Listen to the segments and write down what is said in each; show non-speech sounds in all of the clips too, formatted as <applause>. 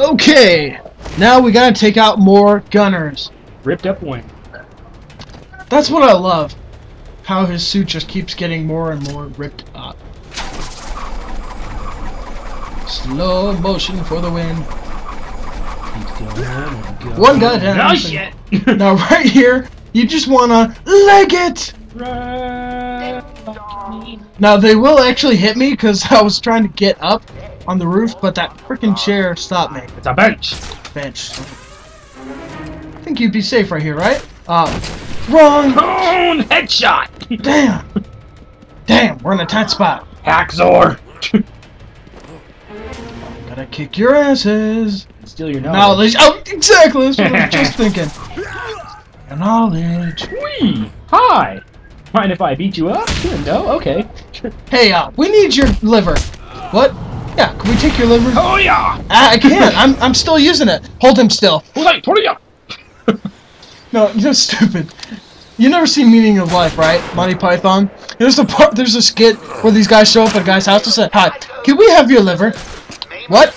Okay, now we gotta take out more gunners. Ripped up wing. That's what I love. How his suit just keeps getting more and more ripped up. Slow motion for the win. Keeps going and going. One guy down. Oh shit! <laughs> Now right here, you just wanna leg it. Right. Now they will actually hit me because <laughs> I was trying to get up on the roof, but that freaking chair stopped me. It's a bench. Bench. I think you'd be safe right here, right? Uh, wrong. Cone headshot. Damn. Damn, we're in a tight spot. Hackzor. <laughs> Gotta kick your asses. Steal your knowledge. Knowledge. Oh, exactly. That's what I was just thinking. Knowledge. Whee! Hi. Mind if I beat you up? No. Okay. Hey, uh, we need your liver. What? Yeah, can we take your liver? Oh yeah. Ah, I, I can't. I'm, I'm still using it. Hold him still. Hold on, ya. No, you're stupid. You never seen Meaning of Life, right? Monty Python. There's a part. There's a skit where these guys show up at a guy's house and say, "Hi, can we have your liver?" What?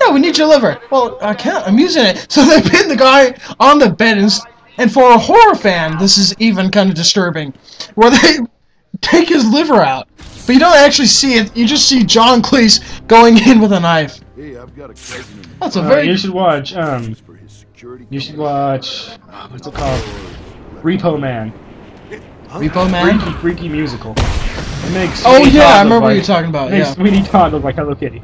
Yeah, we need your liver. Well, I can't. I'm using it. <laughs> So they pin the guy on the bed, and, and for a horror fan, this is even kind of disturbing, where they <laughs> take his liver out, but you don't actually see it. You just see John Cleese going in with a knife. Hey, I've got a cousin That's a Uh, very you should watch. Um, for his security. you should watch. What's it called? Repo Man. Repo Man. Freaky, freaky musical. It makes. Oh Sweeney yeah, Todd I look remember what like, you're talking about. Makes Yeah. Sweeney Todd look like Hello Kitty.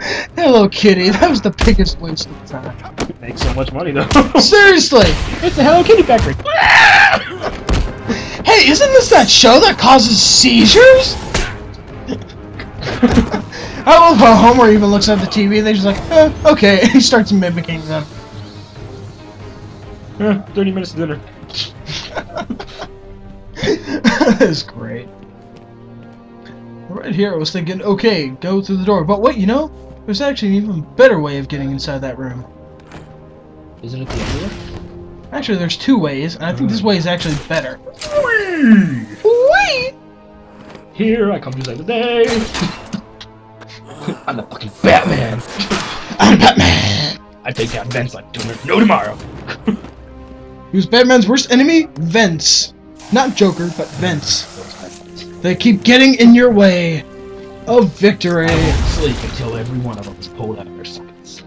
<laughs> Hello Kitty, that was the biggest waste of time. Makes so much money though. Seriously! <laughs> it's the Hello Kitty factory. <laughs> Hey, isn't this that show that causes seizures? <laughs> I love how Homer even looks at the TV, they're just like, eh, okay, and he starts mimicking them. <laughs> Eh, Thirty minutes to dinner. <laughs> That's great. Right here, I was thinking, okay, go through the door. But wait, you know, there's actually an even better way of getting inside that room. Isn't it the other Actually, there's two ways, and I think this hmm. way is actually better. one? Whee! Here I come to save the day. I'm the fucking Batman. I'm Batman! I take down Vince like there's no tomorrow. <laughs> Who's Batman's worst enemy? Vents. Not Joker, but Vents. They keep getting in your way of victory. Sleep until every one of them is pulled out of their sockets.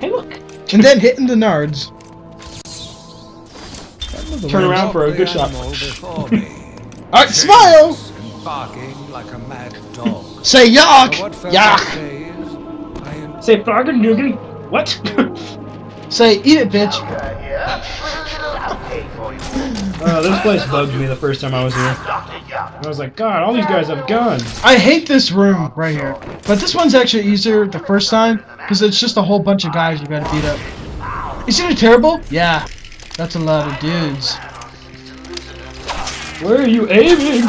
Hey, look. And then hitting the nards. Turn around for a good shot. Alright, <laughs> smile! barking like a mad dog. Say yuck! For what felt Yuck! like days, I Say Frogger Noogan. What? <laughs> Say eat it, bitch. uh, this place bugged me the first time I was here. I was like, God, all these guys have guns. I hate this room right here. But this one's actually easier the first time, because it's just a whole bunch of guys you gotta beat up. Isn't it terrible? Yeah. That's a lot of dudes. Where are you aiming?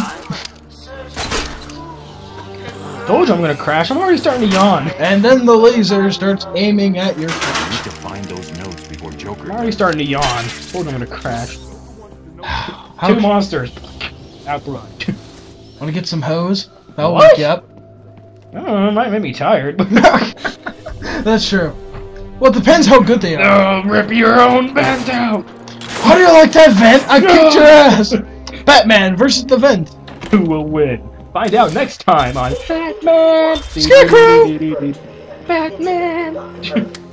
Told you I'm gonna crash. I'm already starting to yawn. And then the laser starts aiming at your I need to find those notes before Joker. I'm already starting to yawn. Told you I'm gonna crash. <sighs> How Two monsters. Out the run. <laughs> Wanna get some hose? That'll What? wake you up. I don't it might make me tired. <laughs> <laughs> That's true. Well, it depends how good they are. oh, rip your own vent out! How do you like that vent? I kicked your <laughs> ass! Batman versus the vent. Who will win? Find out next time on Batman! Scarecrow! Batman! <laughs>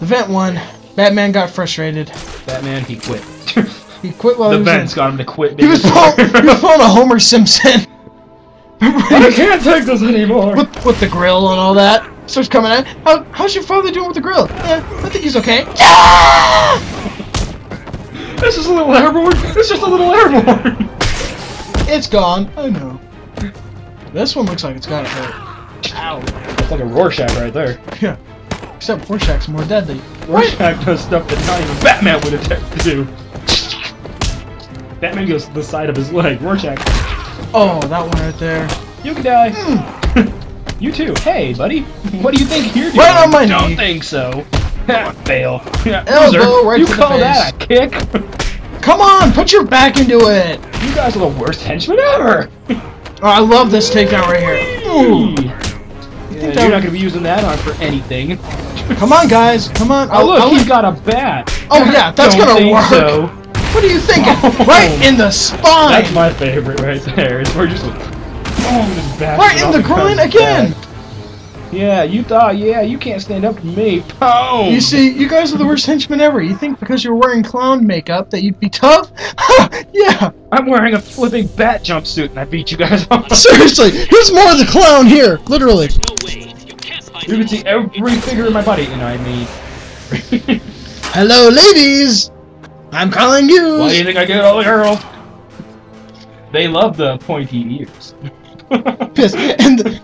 The vent won. Batman got frustrated. Batman, he quit. He quit while the he was vents got him to quit. He was pulling, he was pulling a Homer Simpson. I can't take this anymore! with, with the grill and all that. Starts coming in. How, how's your father doing with the grill? Yeah, I think he's okay. This is a little airborne! It's just a little airborne! It's gone. I know. This one looks like it's gotta hurt. Ow. That's like a Rorschach right there. Yeah. Except Rorschach's more deadly. Rorschach does stuff that not even Batman would attempt to do. Batman goes to the side of his leg. Rorschach, Oh, that one right there. you can die. Hmm. <laughs> you too. Hey, buddy. What do you think you're doing? Right on my Don't knee. think so. Ha, Fail. Yeah, Elbow loser. right you to the call that a kick? Come on, put your back into it. you guys are the worst henchmen ever. Oh, I love this takedown right here. Ooh. Yeah, you're not gonna be using that arm for anything. Come on, guys. Come on. Oh look, I'll- he's got a bat. Oh, yeah, that's gonna work. So. What are you thinking? Oh. <laughs> right in the spine. That's my favorite right there. It's where just oh, like, boom, just bashing right it in off the groin guy's again. Back. Yeah, you thought, yeah, you can't stand up to me. <laughs> Boom. You see, you guys are the worst henchmen ever. You think because you're wearing clown makeup that you'd be tough? <laughs> yeah. I'm wearing a flipping bat jumpsuit and I beat you guys off. <laughs> Seriously, who's more of the clown here? Literally. No You can see every finger in my body, and I mean. Hello, ladies. I'm calling you. Why do you think I get all the girls? They love the pointy ears. Piss. And the-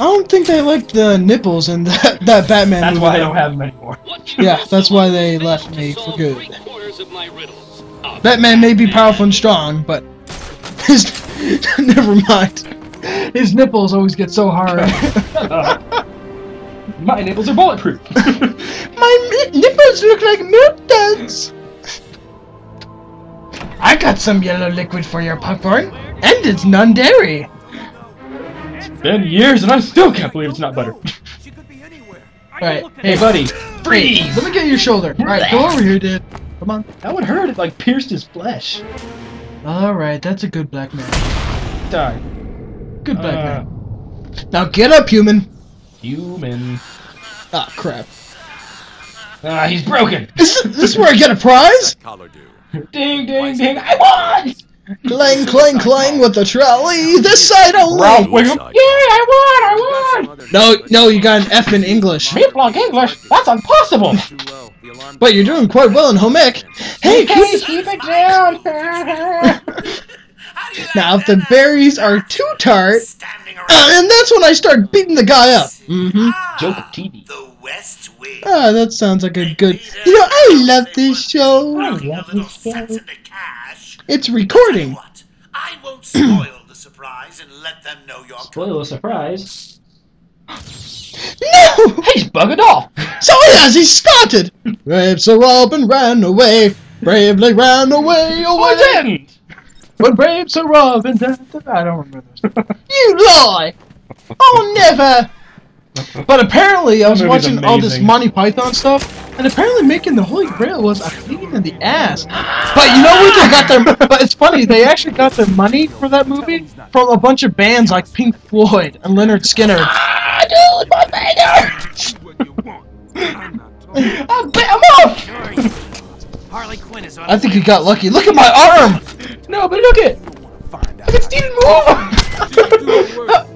I don't think they liked the nipples in that <laughs> that Batman That's movie. why I don't have them anymore. Yeah, that's why they left me for good. Batman may be powerful and strong, but <laughs> his <laughs> never mind. His nipples always get so hard. My nipples are bulletproof. My nipples look like milk duds. I got some yellow liquid for your popcorn, and it's non-dairy. Been years and I still can't believe it's not butter. Right. Hey, buddy, freeze! let me get your shoulder. All right, go over here, dude. Come on. That would hurt. It like pierced his flesh. All right, that's a good black man. Die. Good black Uh, man. Now get up, human. human. Ah, crap. Ah, he's broken. Is this, this where I get a prize? Collar do. Ding, ding, ding. I won! Clang, clang, clang with the trolley. This side only. Ralph Wiggum. Yeah, I won! I won! No, no, you got an F in English. Like English? That's impossible! Too low. The alarm. But you're doing quite well in home ec. Hey, keep keep it down! <laughs> Now, if the berries are too tart, uh, and that's when I start beating the guy up. Mm-hmm. Joke of TV. The West Wing. Ah, that sounds like a good. You know, I love this show. little cents in the cash. It's recording. What? I won't spoil the surprise and let them know you're Spoil a surprise. No! He's buggered off! So he has, he started. Brave Sir Robin ran away. Bravely ran away, Oh, away. I didn't! When brave Sir Robin. da- da- I don't remember this. <laughs> You lie! Oh, never! But apparently, I was That movie's watching all this amazing. Monty Python stuff, and apparently making the Holy Grail was a pain in the ass. But you know where they got their? <laughs> But it's funny, they actually got their money for that movie from a bunch of bands like Pink Floyd and Lynyrd Skynyrd. Ah, dude, my finger! I'm, ba- I'm off! Harley Quinn is on I think you got lucky. Look at my arm! No, but look it! Look at Steven move! <laughs> <laughs>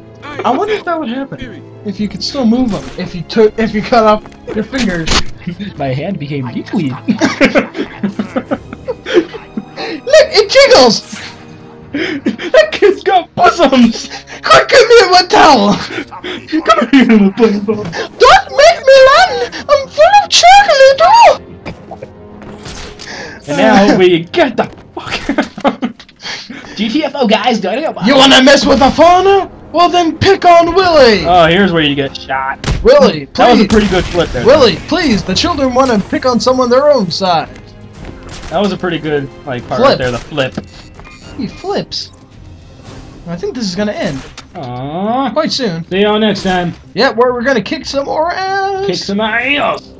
I wonder if that would happen if you could still move them. If you took, if you cut off your fingers. <laughs> My hand became liquid. <laughs> Look, it jiggles. that kid's got bosoms! Quick, give me my towel. Come here, little bunny ball. Don't make me run. I'm full of chocolate. Oh. And now we get the fuck out. <laughs> GTFO guys, don't you? You wanna mess with a fauna? Well then, pick on Willie. Oh, here's where you get shot. Willie, That was a pretty good flip there. Willie, please. The children want to pick on someone their own size. That was a pretty good like part Flip. right there, the flip. He flips. I think this is gonna end Aww. quite soon. See y'all next time. Yeah, where we're gonna kick some more ass. Kick some ass.